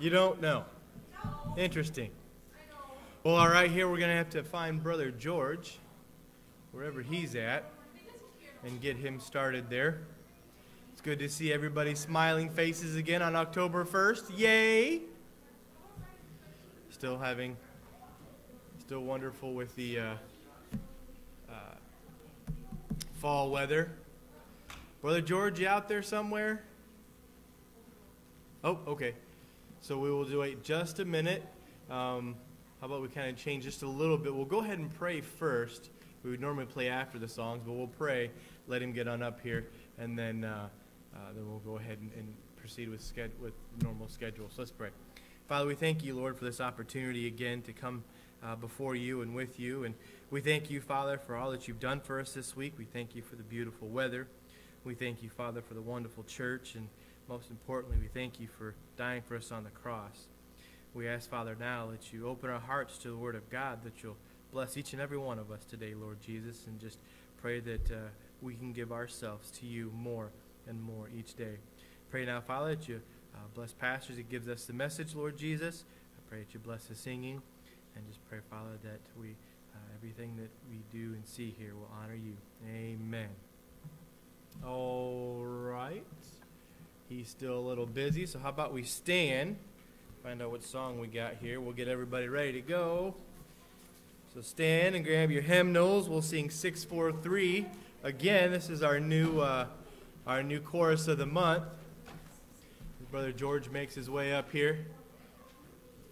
You don't know? Interesting. Well, all right, here we're going to have to find Brother George, wherever he's at, and get him started there. It's good to see everybody smiling faces again on October 1st. Yay! Still having, still wonderful with the uh, uh, fall weather. Brother George, you out there somewhere? Oh, okay. So we will wait just a minute. Um, how about we kind of change just a little bit? We'll go ahead and pray first. We would normally play after the songs, but we'll pray, let him get on up here, and then, uh, uh, then we'll go ahead and, and proceed with, sched- with normal schedule. So let's pray. Father, we thank you, Lord, for this opportunity again to come uh, before you and with you. And we thank you, Father, for all that you've done for us this week. We thank you for the beautiful weather. We thank you, Father, for the wonderful church. And most importantly, we thank you for dying for us on the cross. We ask, Father, now that you open our hearts to the Word of God, that you'll bless each and every one of us today, Lord Jesus, and just pray that uh, we can give ourselves to you more and more each day. Pray now, Father, that you uh, bless pastors that gives us the message, Lord Jesus. I pray that you bless the singing, and just pray, Father, that we uh, everything that we do and see here will honor you. Amen. All right. He's still a little busy, so how about we stand? Find out what song we got here. We'll get everybody ready to go. So stand and grab your hymnals. We'll sing 643. Again, this is our new uh, our new chorus of the month. Brother George makes his way up here.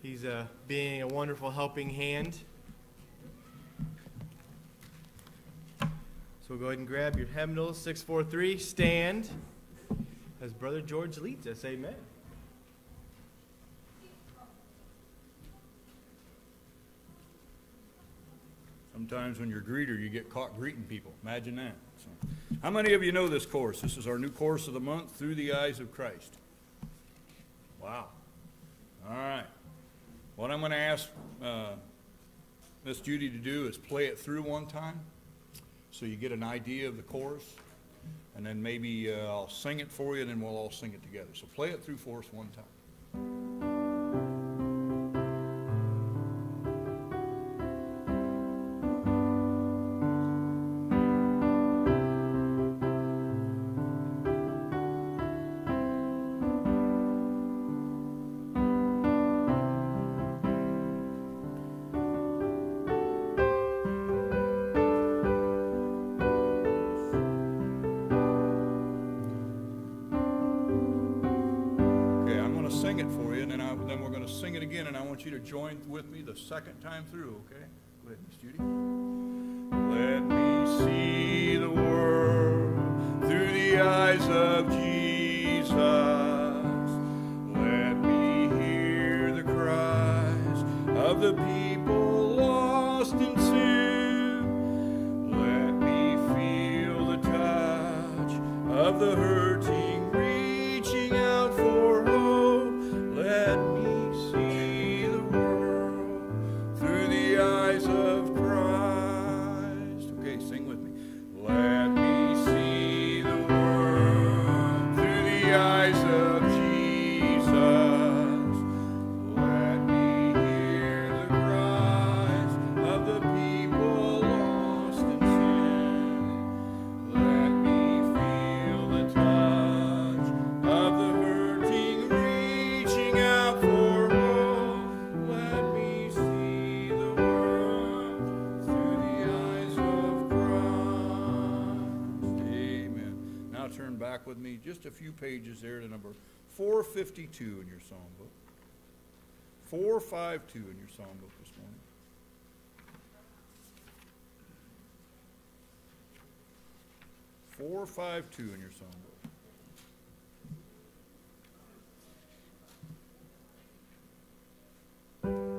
He's uh, being a wonderful helping hand. So we'll go ahead and grab your hymnals. 643. Stand as Brother George leads us. Amen. Sometimes when you're a greeter, you get caught greeting people. Imagine that. So, how many of you know this course? This is our new course of the month, Through the Eyes of Christ. Wow. All right. What I'm going to ask uh, Miss Judy to do is play it through one time so you get an idea of the chorus. And then maybe uh, I'll sing it for you, and then we'll all sing it together. So play it through for us one time. Join with me the second time through, okay? Go ahead, Miss Judy. With me just a few pages there to number 452 in your psalm songbook. 452 in your psalm songbook this morning. Four five two in your songbook. Down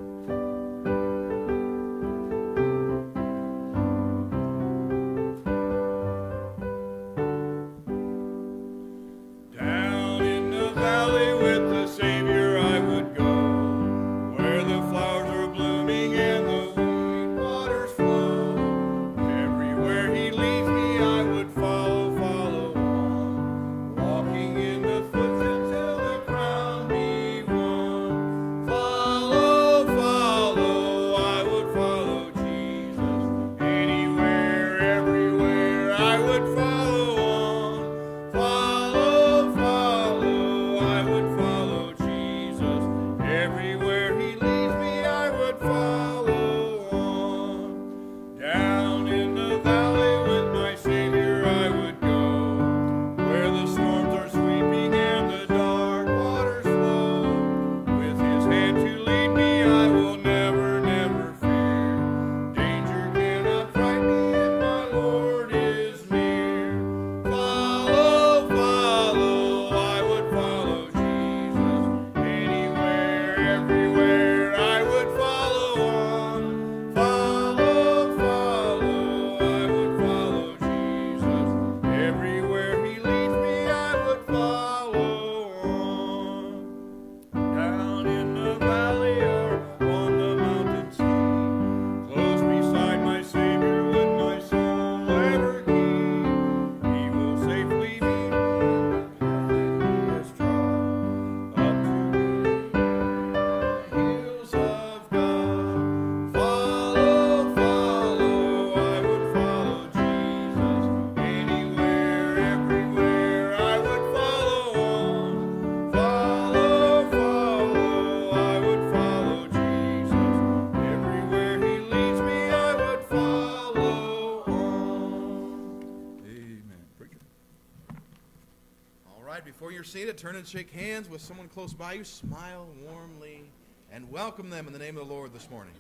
need it, turn and shake hands with someone close by you. Smile warmly and welcome them in the name of the Lord this morning.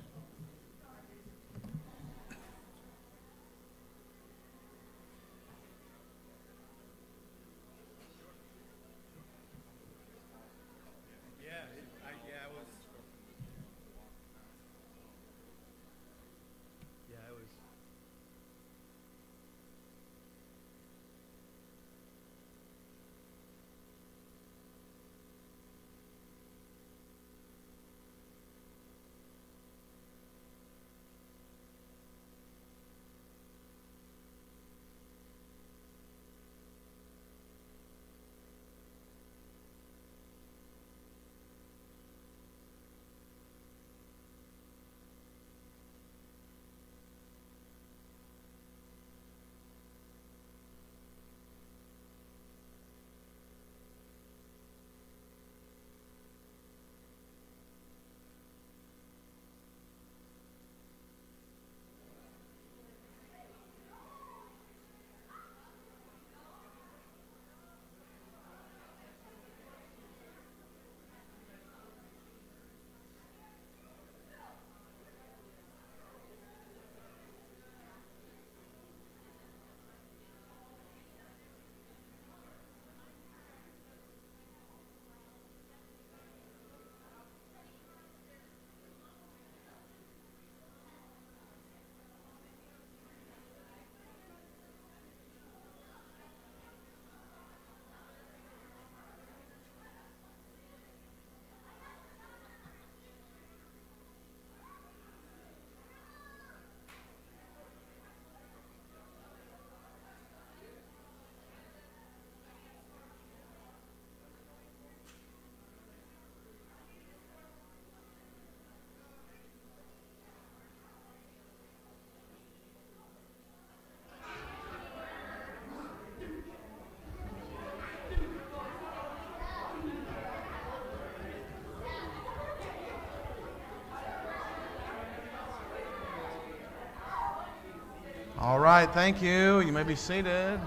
All right, thank you. You may be seated.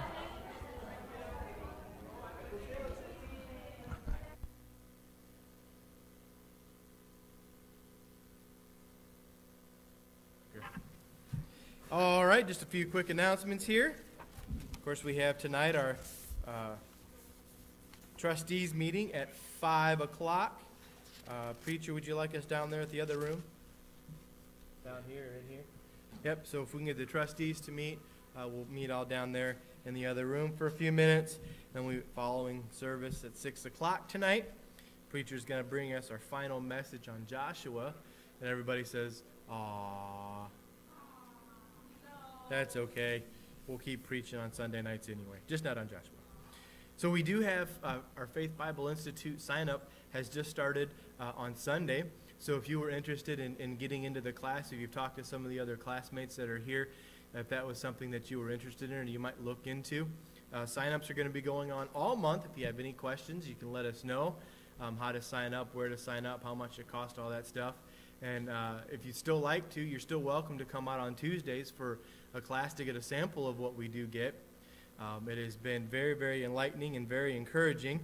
All right, just a few quick announcements here. Of course, we have tonight our uh, trustees meeting at 5 o'clock. Uh, Preacher, would you like us down there at the other room? Down here, in here? Yep, so if we can get the trustees to meet, uh, we'll meet all down there in the other room for a few minutes. Then we, following service at six o'clock tonight, preacher's gonna bring us our final message on Joshua, and everybody says, "Aww." That's okay. We'll keep preaching on Sunday nights anyway, just not on Joshua. So we do have uh, our Faith Bible Institute sign up has just started uh, on Sunday. So if you were interested in, in getting into the class, if you've talked to some of the other classmates that are here, if that was something that you were interested in or you might look into, uh, sign-ups are going to be going on all month. If you have any questions, you can let us know um, how to sign up, where to sign up, how much it costs, all that stuff. And uh, if you still like to, you're still welcome to come out on Tuesdays for a class to get a sample of what we do get. Um, it has been very, very enlightening and very encouraging.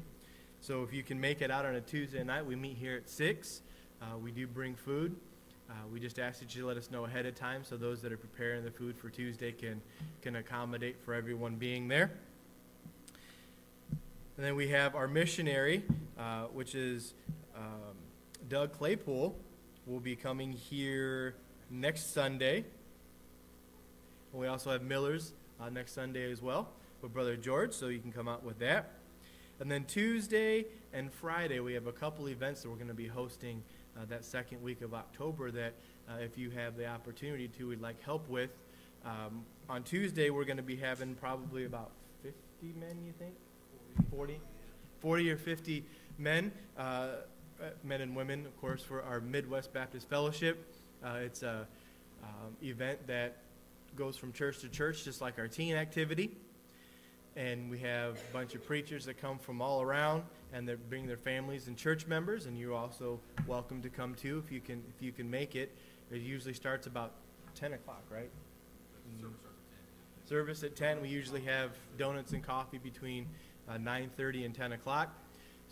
So if you can make it out on a Tuesday night, we meet here at 6. Uh, we do bring food. Uh, we just ask that you let us know ahead of time so those that are preparing the food for Tuesday can, can accommodate for everyone being there. And then we have our missionary, uh, which is um, Doug Claypool, will be coming here next Sunday. And we also have Miller's uh, next Sunday as well with Brother George, so you can come out with that. And then Tuesday and Friday, we have a couple events that we're going to be hosting uh, that second week of October that uh, if you have the opportunity to, we'd like help with. Um, on Tuesday, we're going to be having probably about 50 men, you think? 40? 40 or 50 men, uh, uh, men and women, of course, for our Midwest Baptist Fellowship. Uh, it's an um, event that goes from church to church, just like our teen activity and we have a bunch of preachers that come from all around and they bring their families and church members and you're also welcome to come too if you can if you can make it it usually starts about 10 o'clock right service at 10 we usually have donuts and coffee between uh, 9.30 and 10 o'clock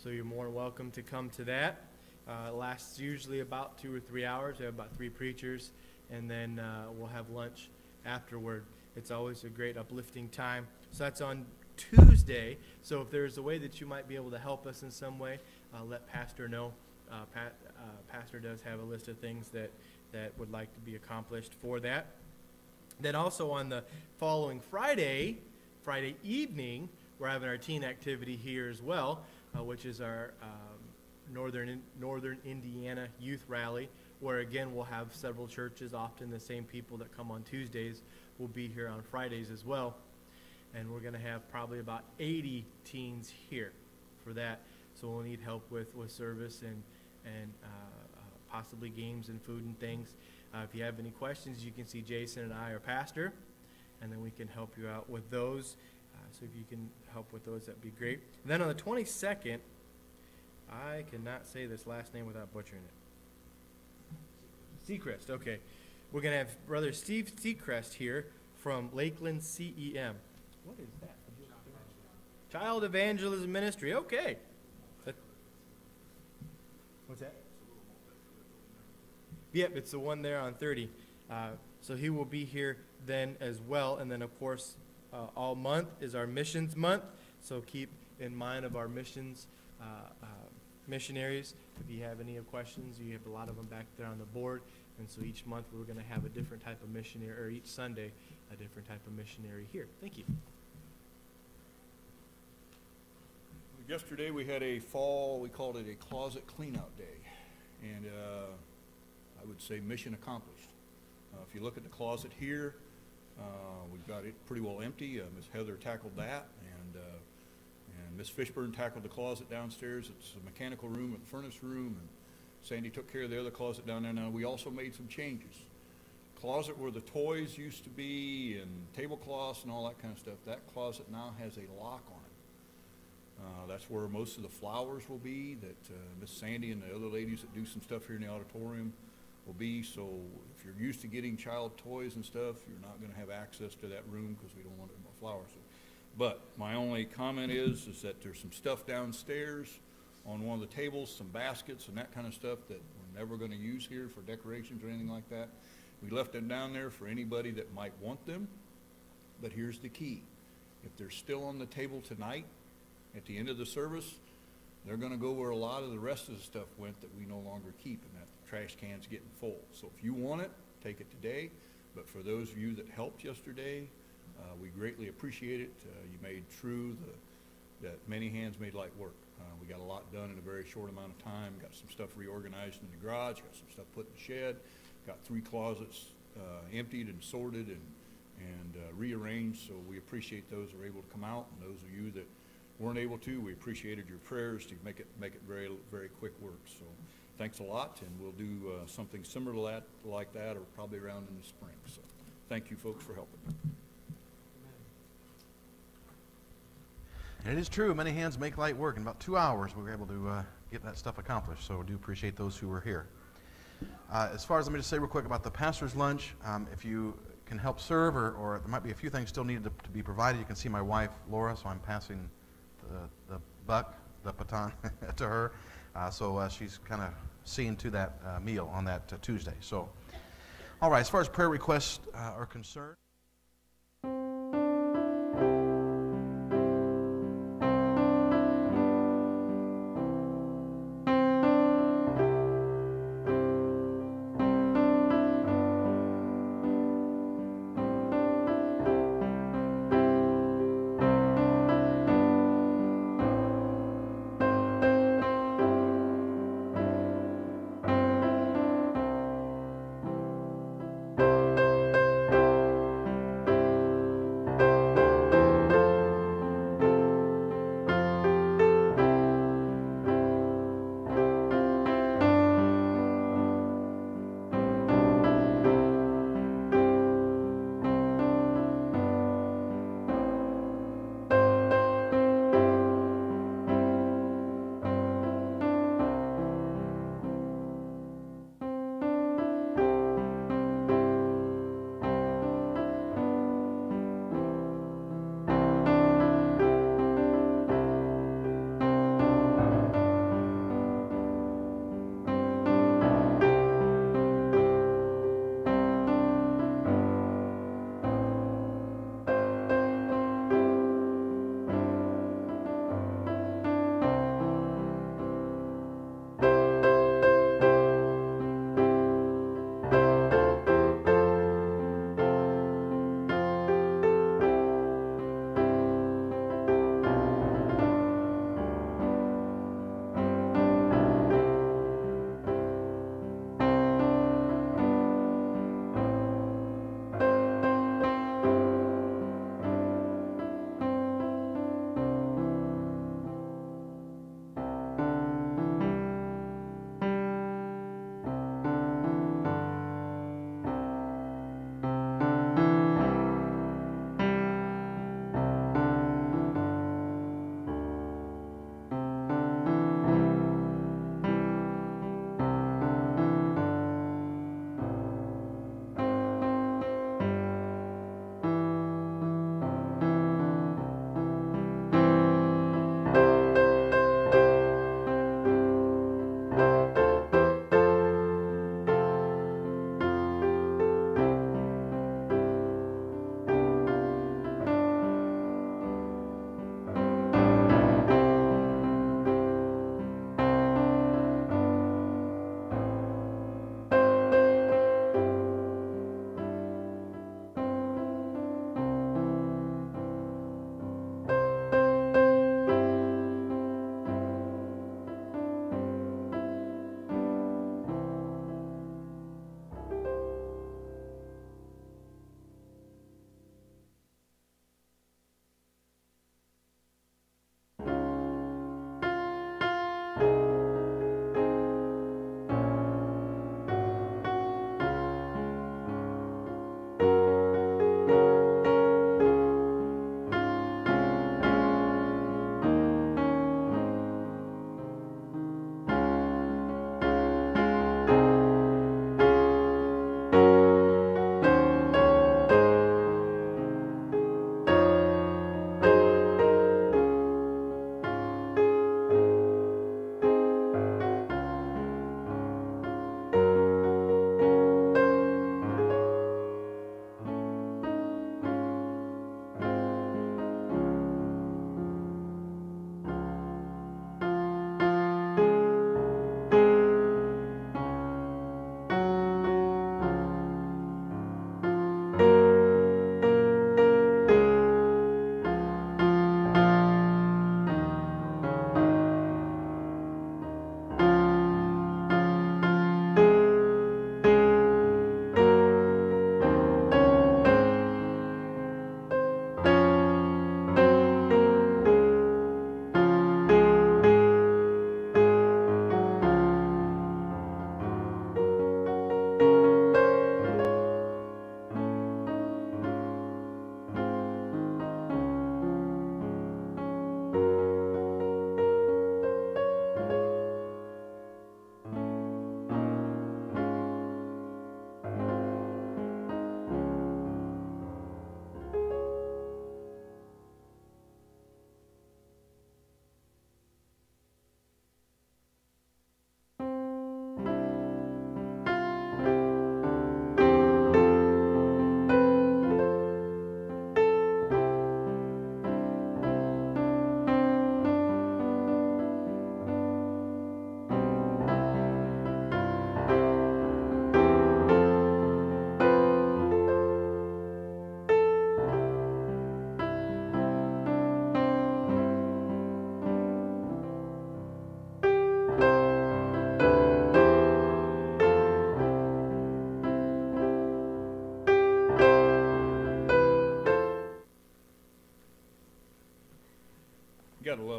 So you're more welcome to come to that. Uh, it lasts usually about two or three hours. We have about three preachers, and then uh, we'll have lunch afterward. It's always a great uplifting time. So that's on Tuesday. So if there's a way that you might be able to help us in some way, uh, let Pastor know. Uh, Pat, uh, Pastor does have a list of things that, that would like to be accomplished for that. Then also on the following Friday, Friday evening, we're having our teen activity here as well, uh, which is our um, Northern, Northern Indiana Youth Rally, where again we'll have several churches, often the same people that come on Tuesdays will be here on Fridays as well. And we're going to have probably about 80 teens here for that. So we'll need help with, with service and, and uh, uh, possibly games and food and things. Uh, if you have any questions, you can see Jason and I, our pastor, and then we can help you out with those. Uh, so if you can help with those, that'd be great. And then on the 22nd, I cannot say this last name without butchering it. Seacrest, okay. We're going to have Brother Steve Seacrest here from Lakeland CEM. What is that? Child Evangelism Ministry, okay. What's that? Yep, it's the one there on 30. Uh, so he will be here then as well. And then, of course, uh, all month is our missions month. So keep in mind of our missions uh, uh, missionaries. If you have any questions, you have a lot of them back there on the board. And so each month we're going to have a different type of missionary, or each Sunday a different type of missionary here. Thank you. Yesterday, we had a fall, we called it a closet cleanout day. And uh, I would say mission accomplished. Uh, If you look at the closet here, uh, we've got it pretty well empty. Uh, Ms. Heather tackled that, and, Ms. Fishburne tackled the closet downstairs. It's a mechanical room and furnace room, and Sandy took care of the other closet down there. Now, we also made some changes. Closet where the toys used to be and tablecloths and all that kind of stuff, that closet now has a lock on it. Uh, That's where most of the flowers will be, that uh, Miss Sandy and the other ladies that do some stuff here in the auditorium will be. So if you're used to getting child toys and stuff, you're not gonna have access to that room because we don't want any more flowers. But my only comment is, is that there's some stuff downstairs on one of the tables, some baskets and that kind of stuff that we're never gonna use here for decorations or anything like that. We left them down there for anybody that might want them. But here's the key. If they're still on the table tonight, at the end of the service, they're gonna go where a lot of the rest of the stuff went that we no longer keep, and that trash can's getting full. So if you want it, take it today, but for those of you that helped yesterday, uh, we greatly appreciate it. Uh, you made true the, that many hands made light work. Uh, we got a lot done in a very short amount of time, got some stuff reorganized in the garage, got some stuff put in the shed, got three closets, uh, emptied and sorted and, and uh, rearranged, so we appreciate those who were able to come out, and those of you that weren't able to, we appreciated your prayers to make it, make it very, very quick work. So thanks a lot, and we'll do uh, something similar to that, like that, or probably around in the spring. So thank you, folks, for helping. It is true, many hands make light work. In about two hours, we were able to uh, get that stuff accomplished. So we do appreciate those who were here. Uh, as far as, let me just say real quick about the pastor's lunch. Um, if you can help serve, or, or there might be a few things still needed to, to be provided, you can see my wife, Laura, so I'm passing the, the buck, the baton to her. Uh, so uh, she's kind of seeing to that uh, meal on that uh, Tuesday. So, all right, as far as prayer requests are concerned,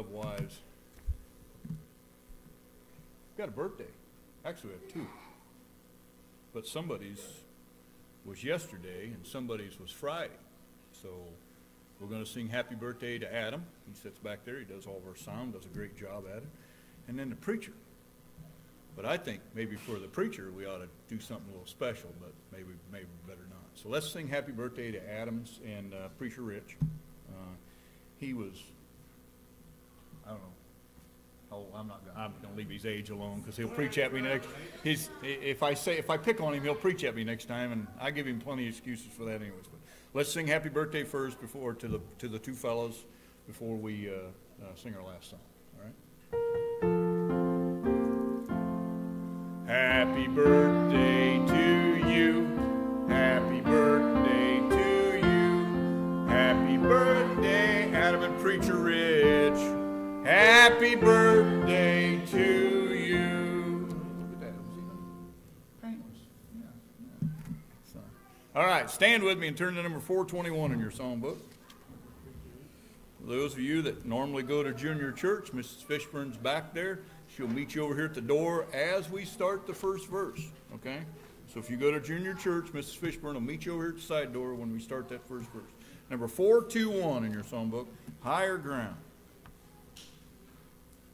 love wives. I've got a birthday. Actually, we have two. But somebody's was yesterday and somebody's was Friday. So we're going to sing happy birthday to Adam. He sits back there. He does all of our sound, does a great job at it. And then the preacher. But I think maybe for the preacher, we ought to do something a little special, but maybe, maybe better not. So let's sing happy birthday to Adams and uh, Preacher Rich. Uh, he was I don't know, Oh, I'm not gonna, I'm gonna leave his age alone because he'll preach at me next. He's, if I say, if I pick on him, he'll preach at me next time, and I give him plenty of excuses for that anyways. But let's sing happy birthday first before, to the, to the two fellows before we, uh, uh, sing our last song, all right? Happy birthday to you. Happy birthday to you. Happy birthday, Adam and Preacher. Happy birthday to you. All right, stand with me and turn to number 421 in your songbook. For those of you that normally go to junior church, Mrs. Fishburne's back there. She'll meet you over here at the door as we start the first verse, okay? So if you go to junior church, Mrs. Fishburne will meet you over here at the side door when we start that first verse. Number 421 in your songbook, Higher Ground.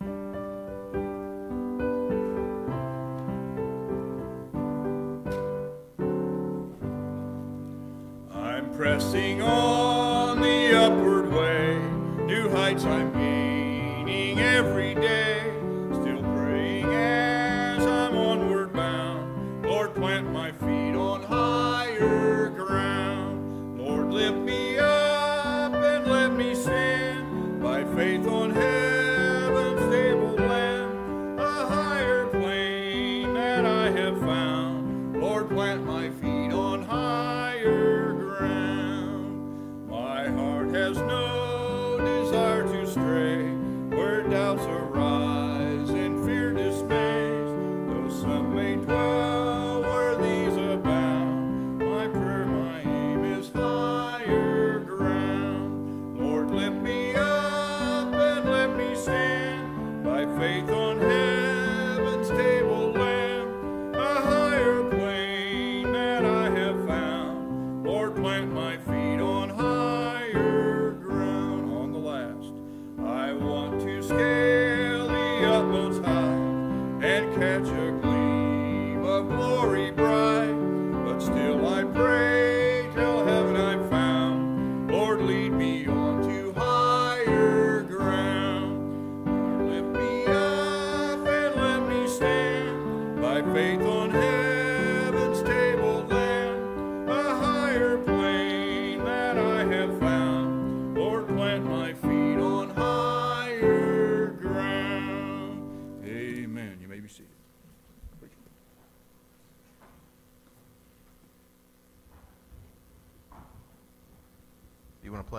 I'm pressing on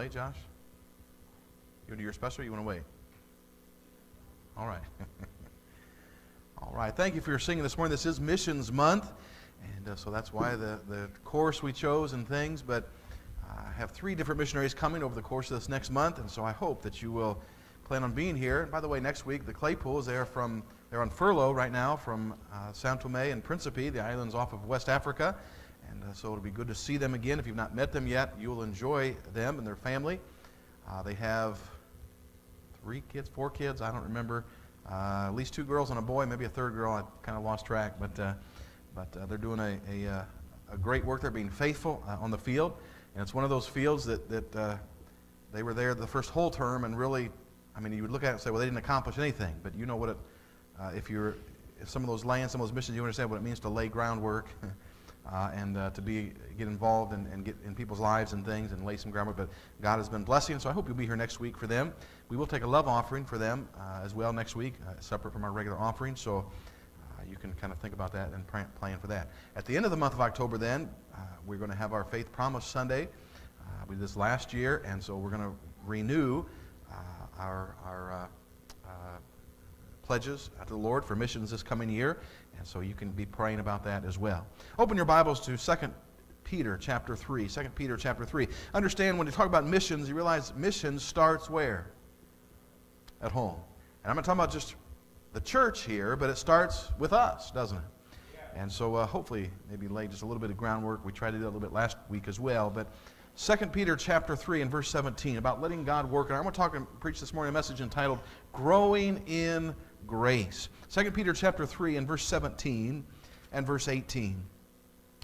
play, Josh? You want to do your special you want to wait? All right. All right. Thank you for your singing this morning. This is Missions Month, and uh, so that's why the, the course we chose and things. But I have three different missionaries coming over the course of this next month, and so I hope that you will plan on being here. And by the way, next week, the Claypools, they are from, they're on furlough right now from uh, Sao Tome and Principe, the islands off of West Africa. And uh, so it'll be good to see them again. If you've not met them yet, you will enjoy them and their family. Uh, they have three kids, four kids, I don't remember. Uh, at least two girls and a boy, maybe a third girl. I kind of lost track, but uh, but uh, they're doing a, a, uh, a great work. They're being faithful on the field, and it's one of those fields that that they were there the first whole term, and really, I mean, you would look at it and say, well, they didn't accomplish anything. But you know what it, if you're, if some of those lands, some of those missions, you understand what it means to lay groundwork. Uh, and uh, to be get involved and, and get in people's lives and things and lay some groundwork. But God has been blessing, so I hope you'll be here next week for them. We will take a love offering for them uh, as well next week, uh, separate from our regular offering. So uh, you can kind of think about that and plan for that. At the end of the month of October, then uh, we're going to have our Faith Promise Sunday. We did this last year, and so we're going to renew our our. Pledges to the Lord for missions this coming year, and so you can be praying about that as well. Open your Bibles to 2 Peter chapter 3. 2 Peter chapter 3. Understand when you talk about missions, you realize missions starts where? At home. And I'm not talking about just the church here, but it starts with us, doesn't it? And so uh, hopefully maybe lay just a little bit of groundwork. We tried to do that a little bit last week as well. But 2 Peter chapter 3 and verse 17 about letting God work. And I want to talk and preach this morning a message entitled Growing in Grace. 2 Peter chapter 3 and verse 17 and verse 18.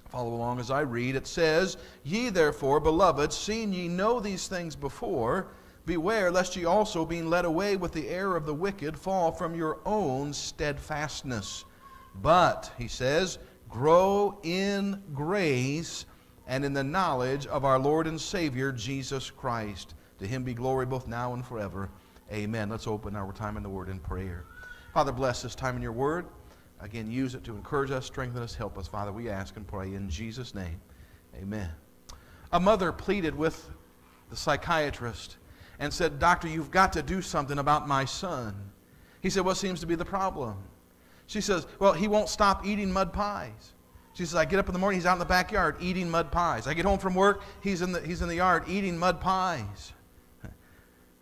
Follow along as I read. It says, Ye therefore, beloved, seeing ye know these things before, beware lest ye also, being led away with the error of the wicked, fall from your own steadfastness but, he says, grow in grace and in the knowledge of our Lord and Savior, Jesus Christ. To him be glory both now and forever. Amen. Let's open our time in the Word in prayer. Father, bless this time in your Word. Again, use it to encourage us, strengthen us, help us. Father, we ask and pray in Jesus' name. Amen. A mother pleaded with the psychiatrist and said, Doctor, you've got to do something about my son. He said, What seems to be the problem? She says, Well, he won't stop eating mud pies. She says, I get up in the morning, he's out in the backyard eating mud pies. I get home from work, he's in the, he's in the yard eating mud pies.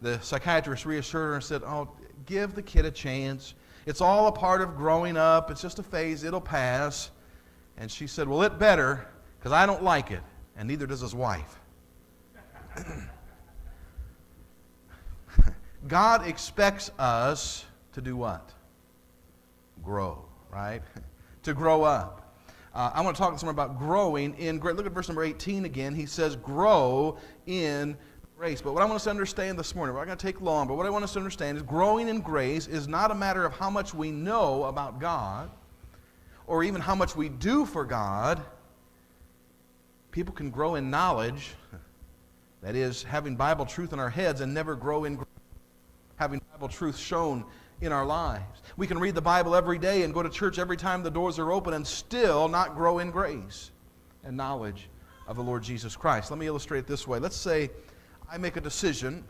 The psychiatrist reassured her and said, Oh, give the kid a chance. It's all a part of growing up. It's just a phase. It'll pass. And she said, Well, it better, because I don't like it, and neither does his wife. God expects us to do what? grow, right? to grow up. Uh, I want to talk to someone about growing in. Look at verse number 18 again. He says, grow in grace. But what I want us to understand this morning, we're not going to take long, but what I want us to understand is growing in grace is not a matter of how much we know about God or even how much we do for God. People can grow in knowledge, that is, having Bible truth in our heads and never grow in grace. Having Bible truth shown in our lives. We can read the Bible every day and go to church every time the doors are open and still not grow in grace and knowledge of the Lord Jesus Christ. Let me illustrate this way. Let's say I make a decision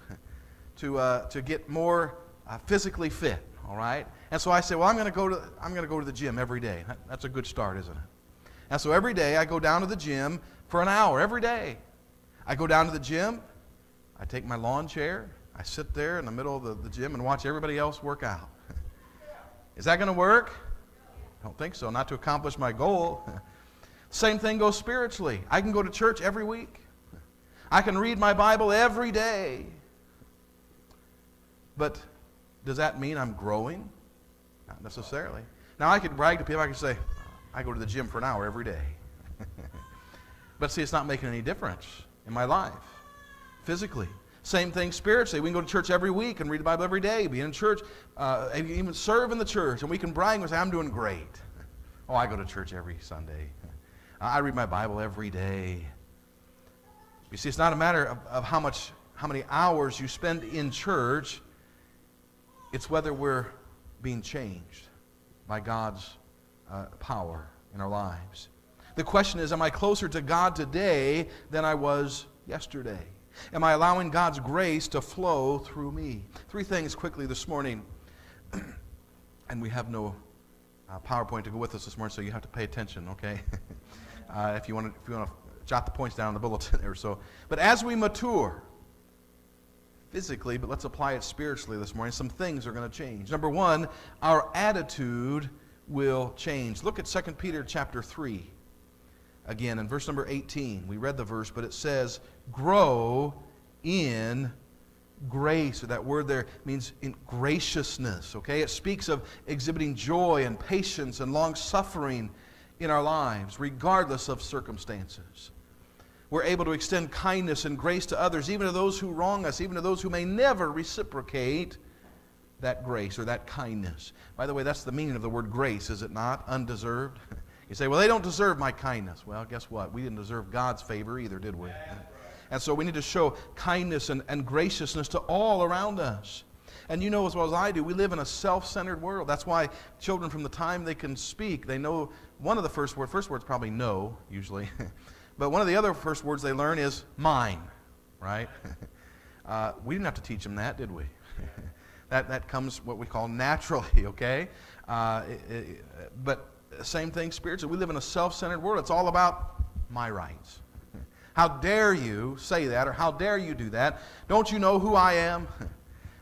to, uh, to get more uh, physically fit, all right? And so I say, well, I'm going to go to I'm going to go to the gym every day. That's a good start, isn't it? And so every day I go down to the gym for an hour every day. I go down to the gym, I take my lawn chair, I sit there in the middle of the, the gym and watch everybody else work out. Is that going to work? I don't think so. Not to accomplish my goal. Same thing goes spiritually. I can go to church every week. I can read my Bible every day. But does that mean I'm growing? Not necessarily. Now, I could brag to people, I could say, I go to the gym for an hour every day. but see, it's not making any difference in my life physically. Same thing spiritually. We can go to church every week and read the Bible every day, be in church, uh, even serve in the church, and we can brag and say, I'm doing great. Oh, I go to church every Sunday. I read my Bible every day. You see, it's not a matter of, of how much, how many hours you spend in church. It's whether we're being changed by God's uh, power in our lives. The question is, am I closer to God today than I was yesterday? Am I allowing God's grace to flow through me? Three things quickly this morning. and we have no uh, PowerPoint to go with us this morning, so you have to pay attention, okay? uh, if you want to, jot the points down in the bulletin there. So, but as we mature physically, but let's apply it spiritually this morning, some things are going to change. Number one, our attitude will change. Look at 2 Peter chapter 3 again in verse number 18. We read the verse, but it says, grow in grace. Or that word there means in graciousness, okay? It speaks of exhibiting joy and patience and long suffering in our lives, regardless of circumstances. We're able to extend kindness and grace to others, even to those who wrong us, even to those who may never reciprocate that grace or that kindness. By the way, that's the meaning of the word grace, is it not? Undeserved. You say, well, they don't deserve my kindness. Well, guess what? We didn't deserve God's favor either, did we? And so we need to show kindness and, and graciousness to all around us. And you know as well as I do, we live in a self centered world. That's why children, from the time they can speak, they know one of the first words, first word's probably no, usually. but one of the other first words they learn is mine, right? uh, we didn't have to teach them that, did we? that, that comes what we call naturally, okay? Uh, it, it, but same thing spiritually. We live in a self centered world. It's all about my rights. How dare you say that, or how dare you do that? Don't you know who I am?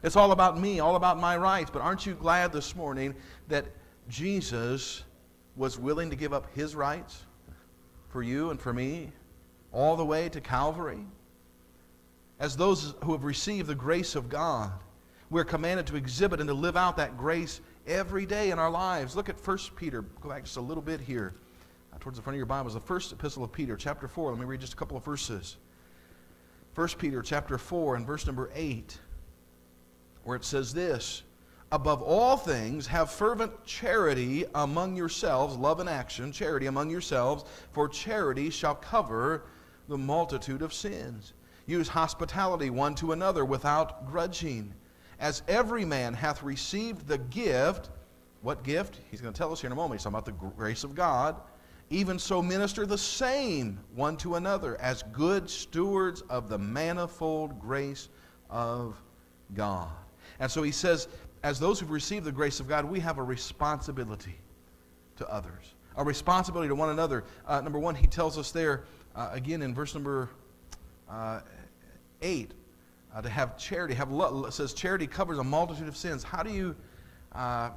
It's all about me, all about my rights. But aren't you glad this morning that Jesus was willing to give up his rights for you and for me all the way to Calvary? As those who have received the grace of God, we're commanded to exhibit and to live out that grace every day in our lives. Look at 1 Peter. Go back just a little bit here uh, towards the front of your Bibles. The first epistle of Peter, chapter 4. Let me read just a couple of verses. 1 Peter chapter 4 and verse number 8, where it says this Above all things, have fervent charity among yourselves, love and action, charity among yourselves, for charity shall cover the multitude of sins. Use hospitality one to another without grudging. As every man hath received the gift, what gift? He's going to tell us here in a moment. He's talking about the grace of God. Even so, minister the same one to another as good stewards of the manifold grace of God. And so he says, as those who've received the grace of God, we have a responsibility to others, a responsibility to one another. Uh, number one, he tells us there, uh, again in verse number uh, 8, uh, to have charity, have. Says charity covers a multitude of sins. How do you, uh,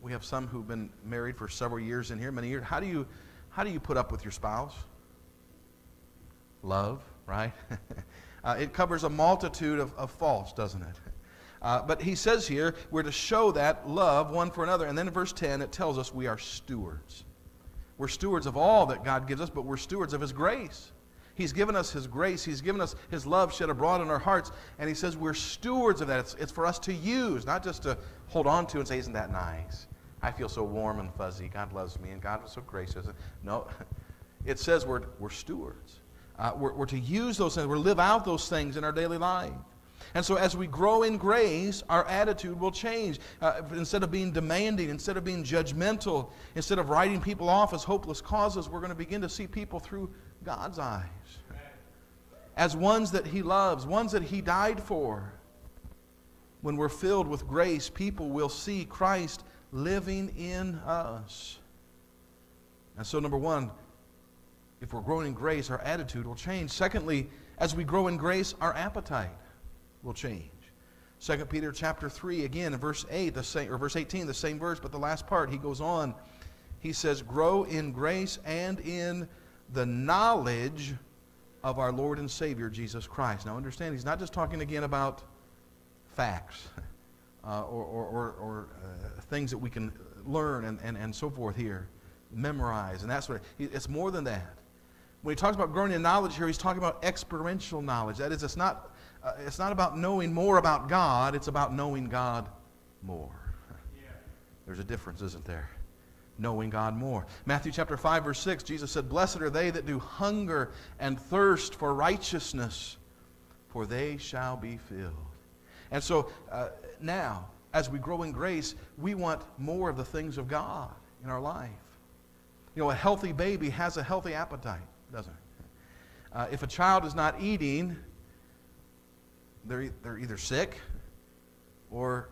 we have some who've been married for several years in here, many years. How do you, how do you put up with your spouse? Love, right? uh, it covers a multitude of, of faults, doesn't it? Uh, but he says here, we're to show that love one for another. And then in verse 10, it tells us we are stewards. We're stewards of all that God gives us, but we're stewards of his grace. He's given us His grace. He's given us His love shed abroad in our hearts. And He says we're stewards of that. It's, it's for us to use, not just to hold on to and say, Isn't that nice? I feel so warm and fuzzy. God loves me and God was so gracious. No, it says we're, we're stewards. Uh, we're, we're to use those things, we're to live out those things in our daily life. And so, as we grow in grace, our attitude will change. Uh, instead of being demanding, instead of being judgmental, instead of writing people off as hopeless causes, we're going to begin to see people through God's eyes as ones that He loves, ones that He died for. When we're filled with grace, people will see Christ living in us. And so, number one, if we're growing in grace, our attitude will change. Secondly, as we grow in grace, our appetite will change. 2 Peter chapter 3, again, in verse 8, the same, or verse 18, the same verse, but the last part, he goes on. He says, Grow in grace and in the knowledge of our Lord and Savior, Jesus Christ. Now, understand, he's not just talking again about facts uh, or, or, or, or uh, things that we can learn and, and, and so forth here, memorize, and that sort of It's more than that. When he talks about growing in knowledge here, he's talking about experiential knowledge. That is, it's not, uh, it's not about knowing more about God, it's about knowing God more. Yeah. There's a difference, isn't there? knowing God more. Matthew chapter 5 verse 6 Jesus said, "Blessed are they that do hunger and thirst for righteousness, for they shall be filled." And so uh, now, as we grow in grace, we want more of the things of God in our life. You know, a healthy baby has a healthy appetite, doesn't it? Uh, if a child is not eating, they're, they're either sick or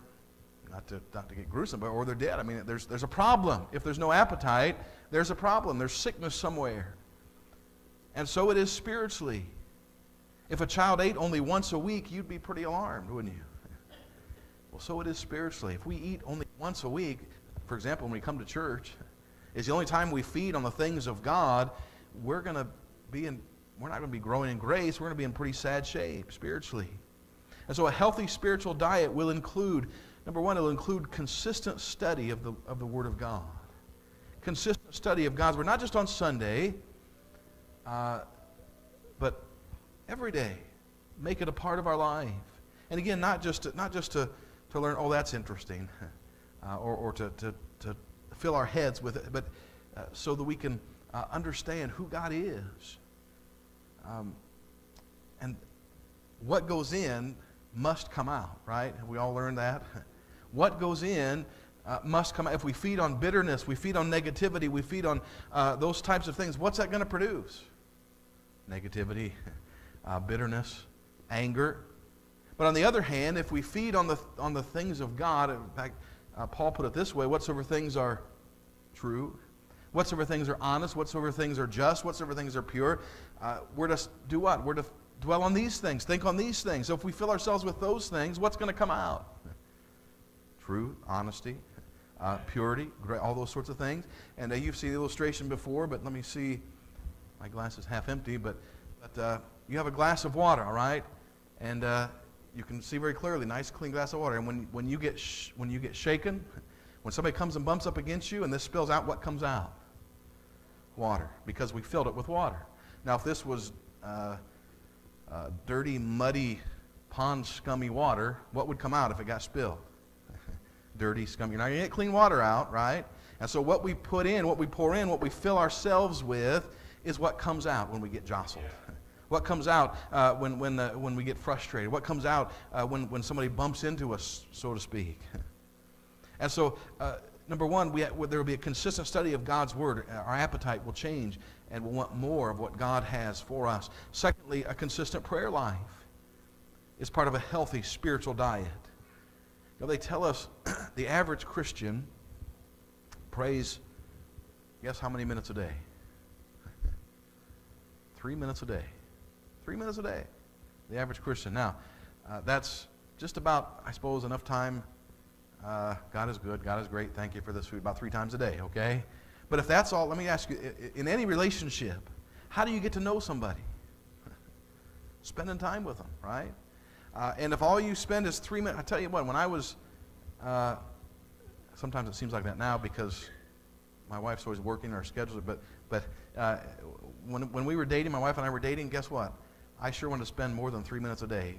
not to, not to get gruesome, but or they're dead. I mean, there's, there's a problem. If there's no appetite, there's a problem. There's sickness somewhere. And so it is spiritually. If a child ate only once a week, you'd be pretty alarmed, wouldn't you? Well, so it is spiritually. If we eat only once a week, for example, when we come to church, is the only time we feed on the things of God, we're going to be in, we're not going to be growing in grace. We're going to be in pretty sad shape spiritually. And so a healthy spiritual diet will include Number one, it'll include consistent study of the, of the Word of God. Consistent study of God's Word, not just on Sunday, uh, but every day. Make it a part of our life. And again, not just to, not just to, to learn, oh, that's interesting, uh, or, or to, to, to fill our heads with it, but uh, so that we can uh, understand who God is. Um, and what goes in must come out, right? We all learned that? What goes in uh, must come out. If we feed on bitterness, we feed on negativity, we feed on uh, those types of things, what's that going to produce? Negativity, uh, bitterness, anger. But on the other hand, if we feed on the, on the things of God, in fact, uh, Paul put it this way whatsoever things are true, whatsoever things are honest, whatsoever things are just, whatsoever things are pure, uh, we're to do what? We're to dwell on these things, think on these things. So if we fill ourselves with those things, what's going to come out? Truth, honesty, uh, purity, all those sorts of things. And uh, you've seen the illustration before, but let me see. My glass is half empty, but, but uh, you have a glass of water, all right? And uh, you can see very clearly, nice clean glass of water. And when, when, you get when you get shaken, when somebody comes and bumps up against you and this spills out, what comes out? Water, because we filled it with water. Now, if this was uh, uh, dirty, muddy, pond scummy water, what would come out if it got spilled? dirty, scummy. Now, You're not going to get clean water out, right? And so what we put in, what we pour in, what we fill ourselves with is what comes out when we get jostled. What comes out uh, when, when, uh, when we get frustrated? What comes out uh, when, when somebody bumps into us, so to speak? and so, uh, number one, we, there will be a consistent study of God's Word. Our appetite will change and we'll want more of what God has for us. Secondly, a consistent prayer life is part of a healthy spiritual diet. Now, they tell us the average Christian prays, guess how many minutes a day? Three minutes a day. Three minutes a day. The average Christian. Now, uh, that's just about, I suppose, enough time. Uh, God is good. God is great. Thank you for this food. About three times a day, okay? But if that's all, let me ask you in any relationship, how do you get to know somebody? Spending time with them, right? Uh, and if all you spend is three minutes, I tell you what, when I was, uh, sometimes it seems like that now because my wife's always working, our schedules, but, but uh, when, when we were dating, my wife and I were dating, guess what? I sure want to spend more than three minutes a day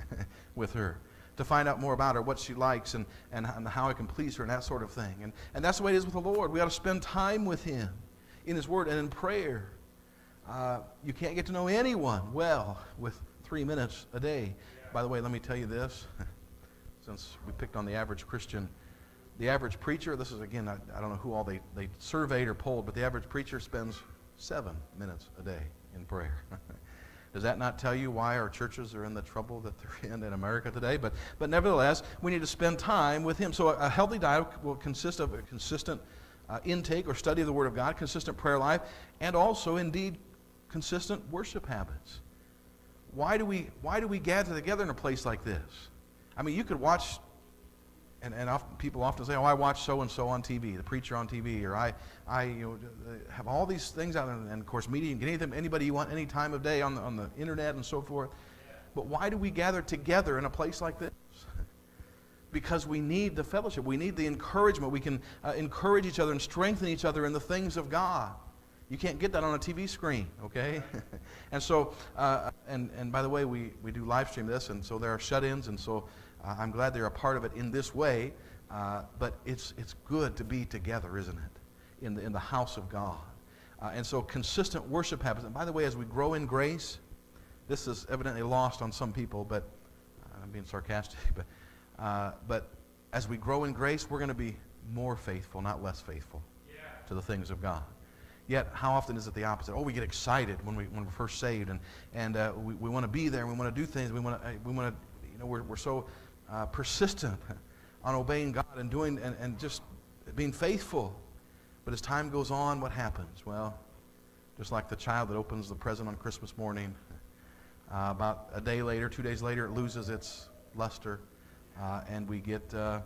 with her to find out more about her, what she likes, and, and, and how I can please her, and that sort of thing. And, and that's the way it is with the Lord. We ought to spend time with Him in His Word and in prayer. Uh, you can't get to know anyone well with three minutes a day. By the way, let me tell you this, since we picked on the average Christian. The average preacher, this is again, I, I don't know who all they, they surveyed or polled, but the average preacher spends seven minutes a day in prayer. Does that not tell you why our churches are in the trouble that they're in in America today? But, but nevertheless, we need to spend time with Him. So a, a healthy diet will consist of a consistent uh, intake or study of the Word of God, consistent prayer life, and also, indeed, consistent worship habits. Why do we, why do we gather together in a place like this? I mean, you could watch and, and often, people often say, oh, I watch so-and-so on TV, the preacher on TV, or I, I you know, have all these things out, and, and of course, media, you can get anything, anybody you want any time of day on the, on the internet and so forth. But why do we gather together in a place like this? because we need the fellowship. We need the encouragement. We can uh, encourage each other and strengthen each other in the things of God. You can't get that on a TV screen, okay? and so, uh, and, and by the way, we, we do live stream this, and so there are shut ins, and so uh, I'm glad they're a part of it in this way, uh, but it's, it's good to be together, isn't it, in the, in the house of God. Uh, and so consistent worship happens. And by the way, as we grow in grace, this is evidently lost on some people, but uh, I'm being sarcastic, but, uh, but as we grow in grace, we're going to be more faithful, not less faithful yeah. to the things of God. Yet, how often is it the opposite? Oh, we get excited when, we, when we're first saved, and, and uh, we, we want to be there, we want to do things, we want to, we want to, you know, we're, we're so uh, persistent on obeying God and doing and, and just being faithful. But as time goes on, what happens? Well, just like the child that opens the present on Christmas morning, uh, about a day later, two days later, it loses its luster, uh, and we get uh,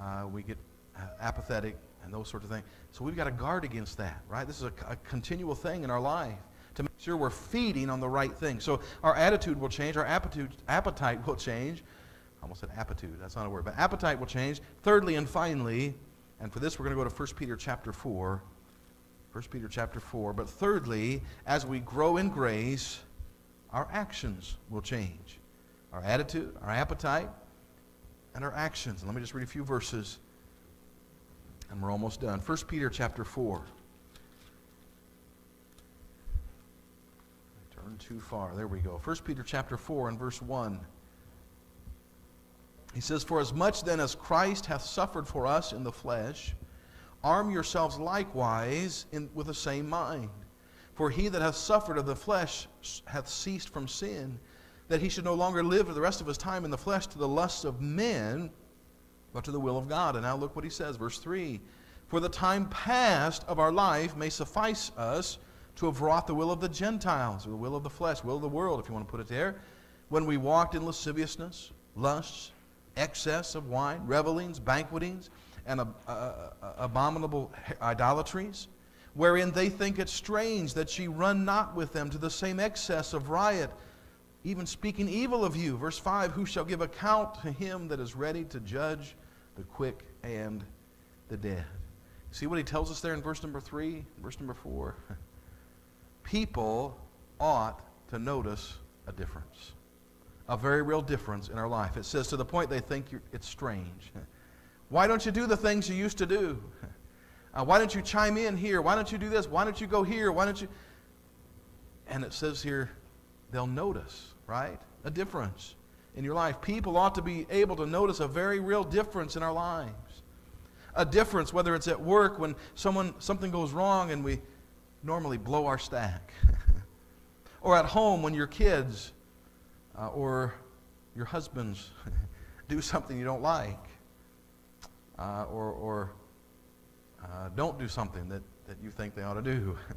uh, we get uh, apathetic and those sorts of things. So we've got to guard against that, right? This is a, a continual thing in our life to make sure we're feeding on the right thing. So our attitude will change, our appetite, appetite will change, almost said aptitude. That's not a word, but appetite will change. Thirdly and finally, and for this we're going to go to 1 Peter chapter 4. 1 Peter chapter 4. But thirdly, as we grow in grace, our actions will change. Our attitude, our appetite, and our actions. And let me just read a few verses, and we're almost done. 1 Peter chapter 4. Turn too far. There we go. 1 Peter chapter 4 and verse 1. He says, For as much then as Christ hath suffered for us in the flesh, arm yourselves likewise in, with the same mind. For he that hath suffered of the flesh hath ceased from sin, that he should no longer live the rest of his time in the flesh to the lusts of men, but to the will of God. And now look what he says, verse 3 For the time past of our life may suffice us to have wrought the will of the Gentiles, or the will of the flesh, will of the world, if you want to put it there, when we walked in lasciviousness, lusts, excess of wine, revelings, banquetings, and ab- uh, uh, abominable idolatries, wherein they think it strange that ye run not with them to the same excess of riot, even speaking evil of you. Verse 5 Who shall give account to him that is ready to judge the quick and the dead? See what he tells us there in verse number 3, verse number 4? People ought to notice a difference, a very real difference in our life. It says to the point they think it's strange. Why don't you do the things you used to do? Uh, why don't you chime in here? Why don't you do this? Why don't you go here? Why don't you? And it says here, they'll notice, right? A difference in your life. People ought to be able to notice a very real difference in our lives. A difference, whether it's at work when someone something goes wrong and we normally blow our stack, or at home when your kids uh, or your husbands do something you don't like, uh, or, or uh, don't do something that, that you think they ought to do.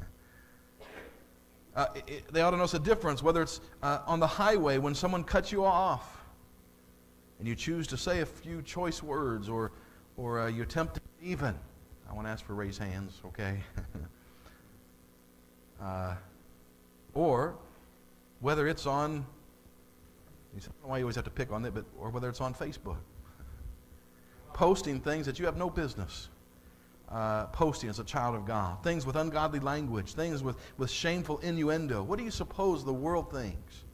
Uh, it, they ought to notice a difference, whether it's uh, on the highway when someone cuts you off and you choose to say a few choice words or, or uh, you attempt to even. I want to ask for raised hands, okay? Or whether it's on, I don't know why you always have to pick on it, but, or whether it's on Facebook. Posting things that you have no business uh, posting as a child of God. Things with ungodly language, things with, with shameful innuendo. What do you suppose the world thinks?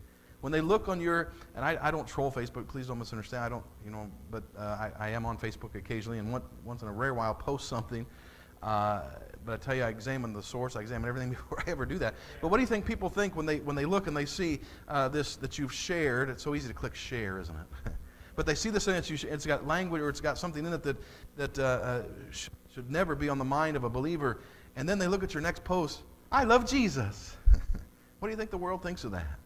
When they look on your, and I, I don't troll Facebook, please don't misunderstand. I don't, you know, but uh, I, I am on Facebook occasionally, and once in a rare while post something. Uh, but I tell you, I examine the source, I examine everything before I ever do that. But what do you think people think when they, when they look and they see uh, this that you've shared? It's so easy to click share, isn't it? but they see this thing you, it's got language or it's got something in it that, that uh, uh should never be on the mind of a believer. And then they look at your next post, I love Jesus. what do you think the world thinks of that?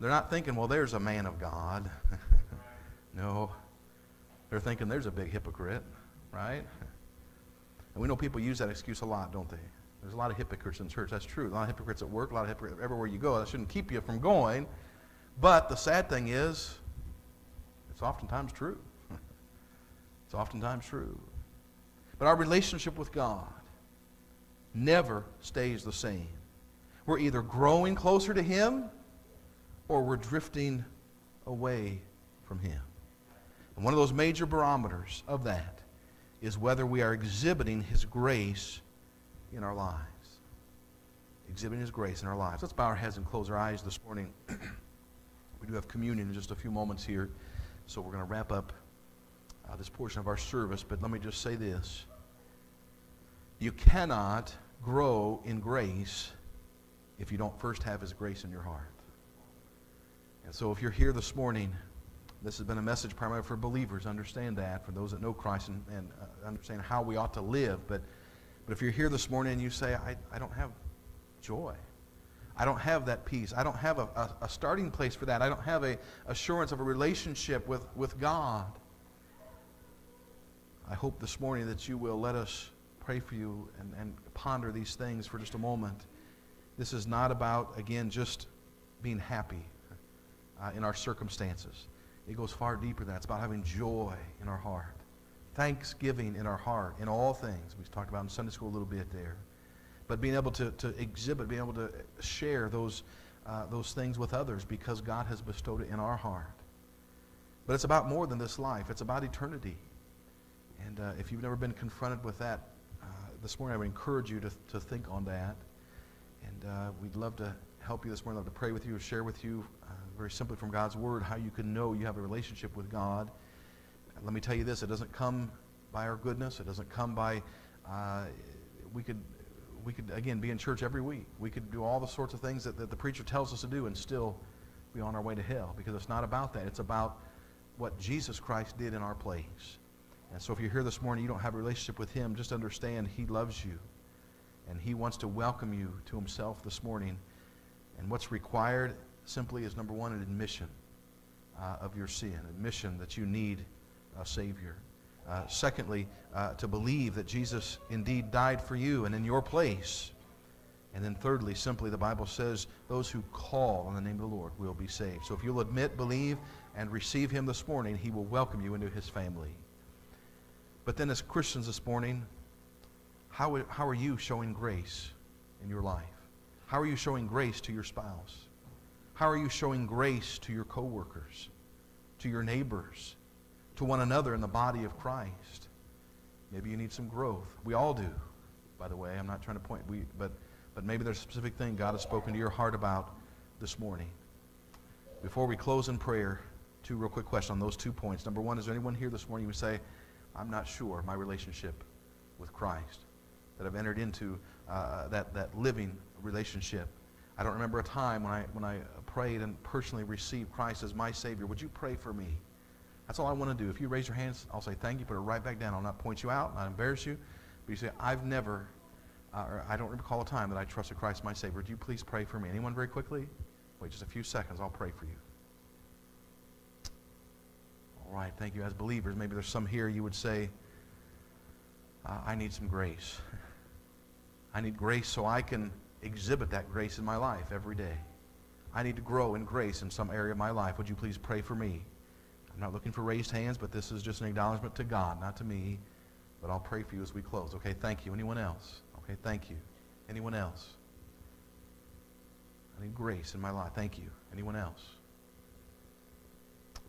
They're not thinking, well, there's a man of God. no. They're thinking there's a big hypocrite, right? And we know people use that excuse a lot, don't they? There's a lot of hypocrites in church. That's true. A lot of hypocrites at work, a lot of hypocrites everywhere you go. That shouldn't keep you from going. But the sad thing is, it's oftentimes true. It's oftentimes true. But our relationship with God never stays the same. We're either growing closer to Him or we're drifting away from Him. And one of those major barometers of that is whether we are exhibiting His grace in our lives. Exhibiting His grace in our lives. Let's bow our heads and close our eyes this morning. we do have communion in just a few moments here, so we're going to wrap up uh, this portion of our service, but let me just say this. You cannot grow in grace if you don't first have His grace in your heart. And so if you're here this morning, this has been a message primarily for believers. Understand that, for those that know Christ and, and uh, understand how we ought to live. But, but if you're here this morning and you say, I, I don't have joy, I don't have that peace. I don't have a, a, a, starting place for that. I don't have a assurance of a relationship with, with God. I hope this morning that you will let us pray for you and, and ponder these things for just a moment. This is not about, again, just being happy uh, in our circumstances. It goes far deeper than that. It's about having joy in our heart, thanksgiving in our heart in all things. We talked about in Sunday school a little bit there. But being able to, to exhibit, being able to share those, uh, those things with others because God has bestowed it in our heart. But it's about more than this life, it's about eternity. And uh, if you've never been confronted with that uh, this morning, I would encourage you to, to think on that. And uh, we'd love to help you this morning, love to pray with you, share with you very simply from God's Word how you can know you have a relationship with God. Let me tell you this it doesn't come by our goodness, it doesn't come by, uh, we could. We could, again, be in church every week. We could do all the sorts of things that, that the preacher tells us to do and still be on our way to hell because it's not about that. It's about what Jesus Christ did in our place. And so if you're here this morning, you don't have a relationship with Him, just understand He loves you. And He wants to welcome you to Himself this morning. And what's required simply is number one, an admission uh, of your sin, admission that you need a Savior. Uh, secondly, uh, to believe that Jesus indeed died for you and in your place. And then thirdly, simply the Bible says those who call on the name of the Lord will be saved. So if you'll admit, believe, and receive him this morning, he will welcome you into his family. But then as Christians this morning, how, how are you showing grace in your life? How are you showing grace to your spouse? How are you showing grace to your coworkers, to your neighbors, to one another in the body of Christ? Maybe you need some growth. We all do, by the way. I'm not trying to point, we, but, but maybe there's a specific thing God has spoken to your heart about this morning. Before we close in prayer, two real quick questions on those two points. Number one, is there anyone here this morning who would say, I'm not sure my relationship with Christ, that I've entered into uh, that, that living relationship? I don't remember a time when I, when I prayed and personally received Christ as my Savior. Would you pray for me? That's all I want to do. If you raise your hands, I'll say thank you, put it right back down. I'll not point you out, not embarrass you. But you say, I've never, uh, or I don't recall a time that I trusted Christ my Savior. Would you please pray for me? Anyone very quickly? Wait just a few seconds. I'll pray for you. All right, thank you. As believers, maybe there's some here you would say, uh, I need some grace. I need grace so I can exhibit that grace in my life every day. I need to grow in grace in some area of my life. Would you please pray for me? I'm not looking for raised hands, but this is just an acknowledgement to God, not to me. But I'll pray for you as we close. Okay, thank you. Anyone else? Okay, thank you. Anyone else? I need grace in my life. Thank you. Anyone else?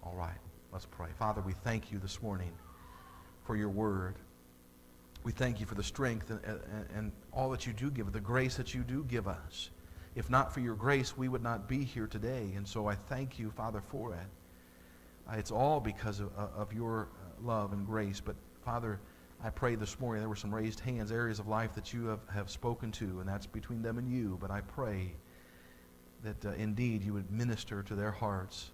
All right, let's pray. Father, we thank you this morning for your word. We thank you for the strength and, and, and, all that you do give, the grace that you do give us. If not for your grace, we would not be here today. And so I thank you, Father, for it. Uh, it's all because of, uh, of your uh, love and grace. But, Father, I pray this morning there were some raised hands, areas of life that you have, have spoken to, and that's between them and you. But I pray that uh, indeed you would minister to their hearts.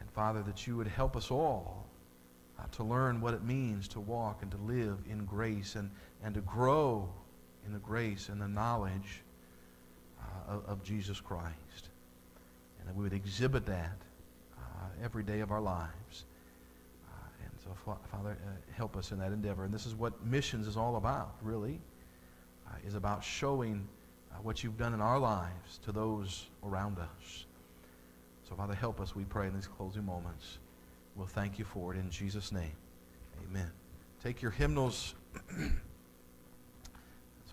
And, Father, that you would help us all uh, to learn what it means to walk and to live in grace and, and to grow in the grace and the knowledge of, of, Jesus Christ. And that we would exhibit that uh, every day of our lives. Uh, and so, Father, uh, help us in that endeavor. And this is what missions is all about, really, is about showing what you've done in our lives to those around us. So, Father, help us, we pray, in these closing moments. We'll thank you for it in Jesus' name. Amen. Take your hymnals.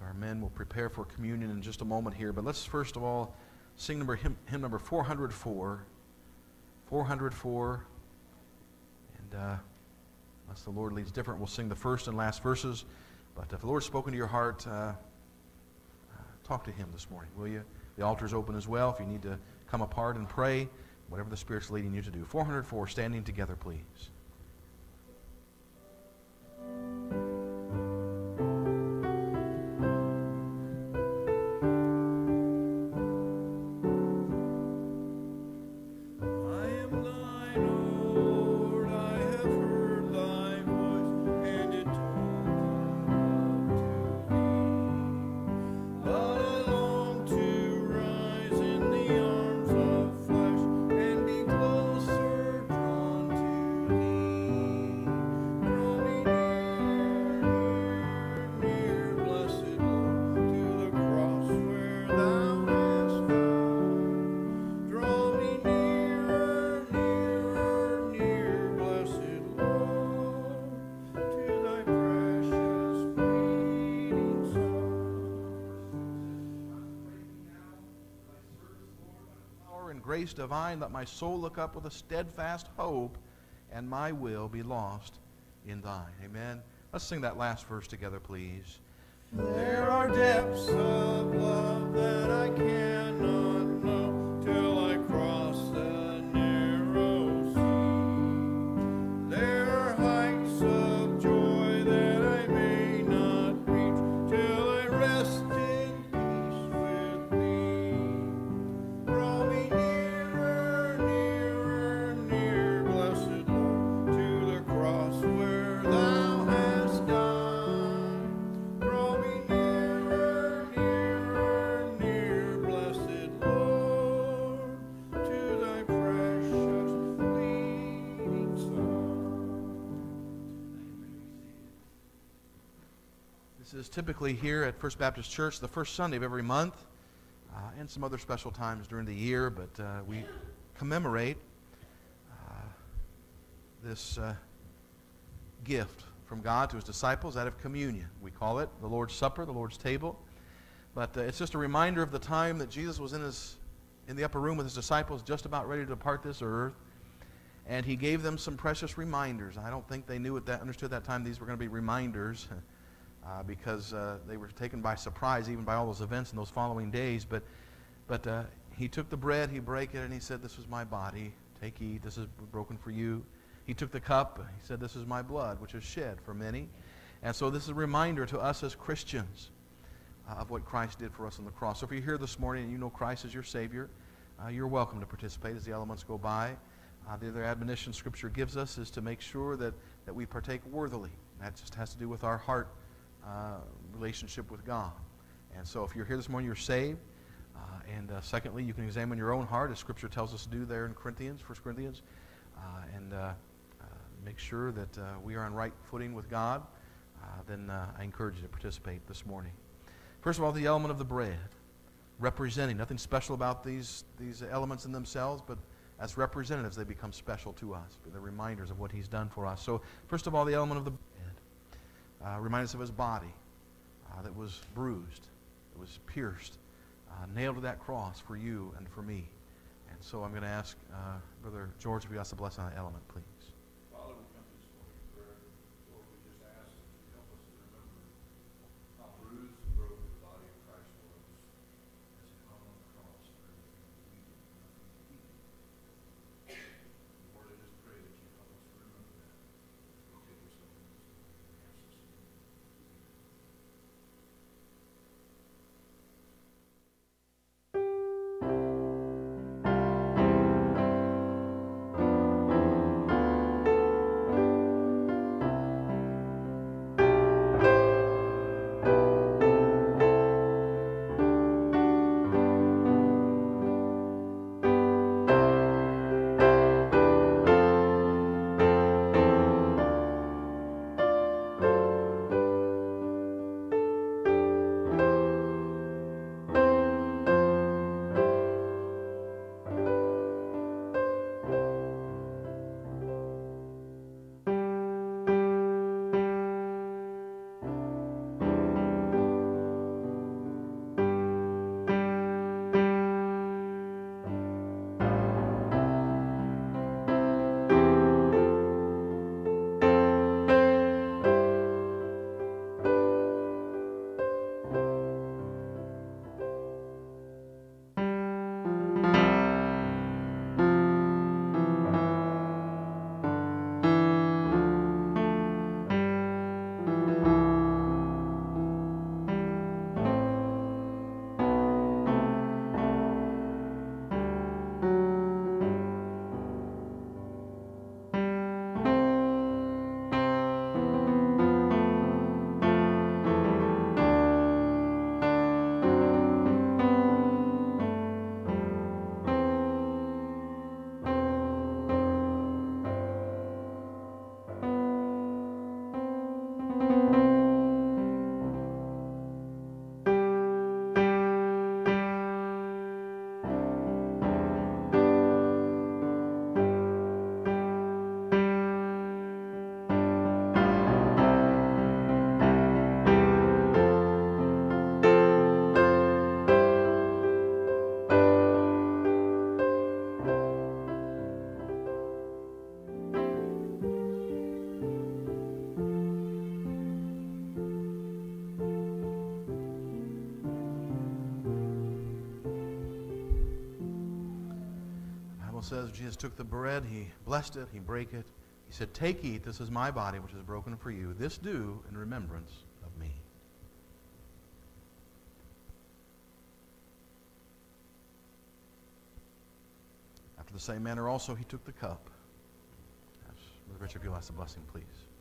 our men will prepare for communion in just a moment here. But let's first of all sing number hymn, hymn number 404. 404. And uh, unless the Lord leads different, we'll sing the first and last verses. But if the Lord's spoken to your heart, uh, uh, talk to Him this morning, will you? The altar's open as well if you need to come apart and pray whatever the Spirit's leading you to do. 404, standing together, please. Grace divine, let my soul look up with a steadfast hope, and my will be lost in thine. Amen. Let's sing that last verse together, please. There are depths of love that I cannot know till I typically here at First Baptist Church the first Sunday of every month, uh, and some other special times during the year, but uh, we commemorate uh, this uh, gift from God to his disciples out of communion. We call it the Lord's Supper, the Lord's table. But uh, it's just a reminder of the time that Jesus was in, his, in the upper room with his disciples, just about ready to depart this earth. And he gave them some precious reminders. I don't think they knew at that, understood at that time these were going to be reminders uh, because uh, they were taken by surprise even by all those events in those following days. But, but uh, he took the bread, he broke it, and he said, This is my body. Take, eat. This is broken for you. He took the cup. He said, This is my blood, which is shed for many. And so this is a reminder to us as Christians uh, of what Christ did for us on the cross. So if you're here this morning and you know Christ is your Savior, uh, you're welcome to participate as the elements go by. Uh, the other admonition Scripture gives us is to make sure that, that we partake worthily. That just has to do with our heart uh, relationship with God. And so if you're here this morning, you're saved. Uh, and uh, secondly, you can examine your own heart, as Scripture tells us to do there in Corinthians, 1 Corinthians, and make sure that we are on right footing with God. then I encourage you to participate this morning. First of all, the element of the bread, representing nothing special about these, these elements in themselves, but as representatives, they become special to us. They're reminders of what He's done for us. So, first of all, the element of the uh, reminds us of His body uh, that was bruised, that was pierced, uh, nailed to that cross for you and for me. And so, I'm going to ask uh, Brother George if you ask the blessing on that element, please. Jesus took the bread, he blessed it, he brake it. He said, Take, eat, this is my body, which is broken for you. This do in remembrance of me. After the same manner also he took the cup. Brother you'll ask the blessing, please.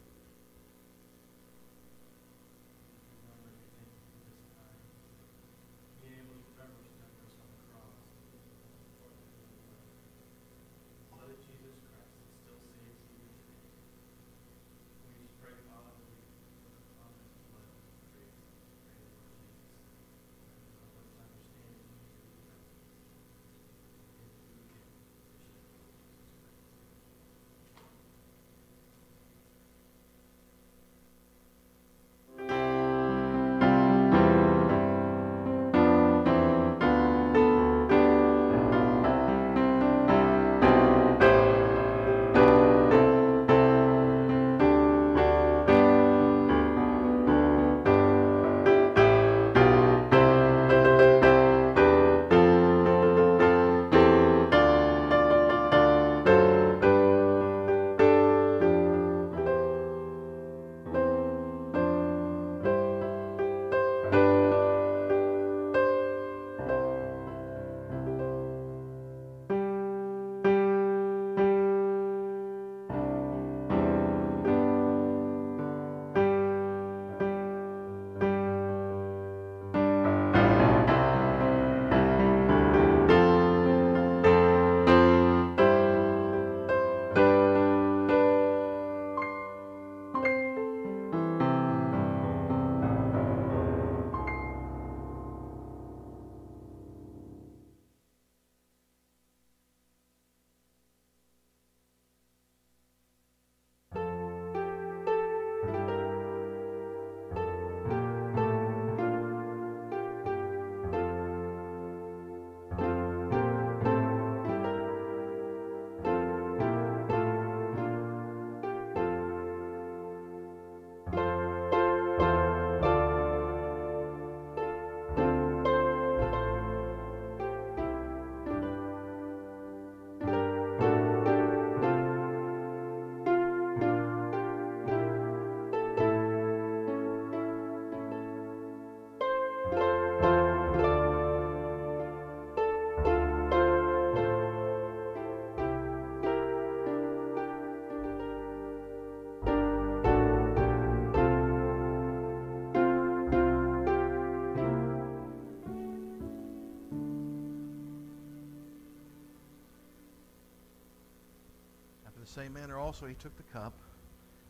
Same manner also he took the cup.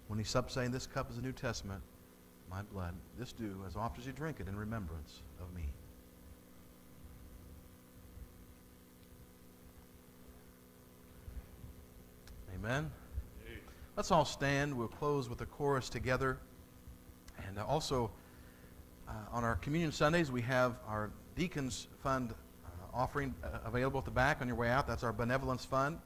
When he supped, saying, This cup is the New Testament, my blood. This do as oft as you drink it in remembrance of me. Amen. Let's all stand. We'll close with a chorus together. And also, uh, on our Communion Sundays, we have our Deacons Fund uh, offering uh, available at the back on your way out. That's our benevolence fund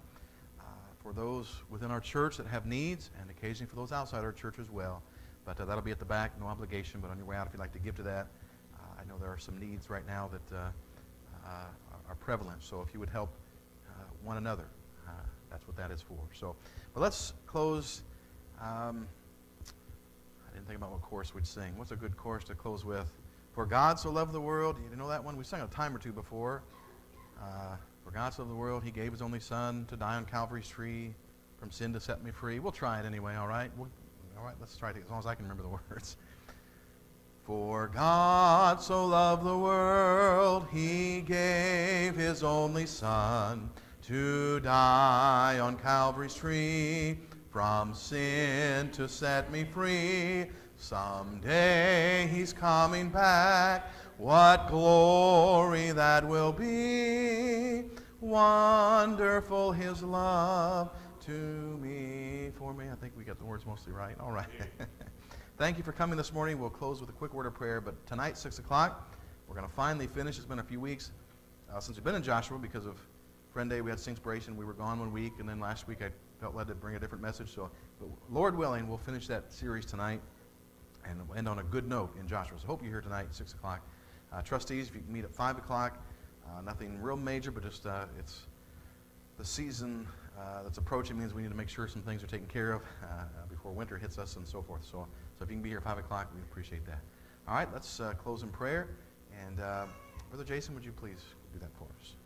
for those within our church that have needs, and occasionally for those outside our church as well. But uh, that'll be at the back, no obligation. But on your way out, if you'd like to give to that, uh, I know there are some needs right now that uh, uh, are- are prevalent. So if you would help uh, one another, that's what that is for. So, but let's close. Um, I didn't think about what chorus we'd sing. What's a good chorus to close with? For God so loved the world. You didn't know that one? We sang a time or two before. For God so loved the world, He gave His only Son to die on Calvary's tree, from sin to set me free. We'll try it anyway. All right. We'll, all right. Let's try it as long as I can remember the words. For God so loved the world, He gave His only Son to die on Calvary's tree, from sin to set me free. Someday He's coming back. What glory that will be! Wonderful His love to me. For me, I think we got the words mostly right. All right. Thank you for coming this morning. We'll close with a quick word of prayer. But tonight, 6 o'clock, we're going to finally finish. It's been a few weeks uh, since we've been in Joshua because of Friend Day. We had Singspiration. We were gone one week. And then last week, I felt led to bring a different message. So, Lord willing, we'll finish that series tonight and we'll end on a good note in Joshua. So, hope you're here tonight, 6 o'clock. Uh, trustees, if you can meet at 5 o'clock, uh, nothing real major, but just uh, it's the season that's approaching means we need to make sure some things are taken care of before winter hits us and so forth. So, so if you can be here at 5 o'clock, we appreciate that. All right, let's close in prayer. And Brother Jason, would you please do that for us?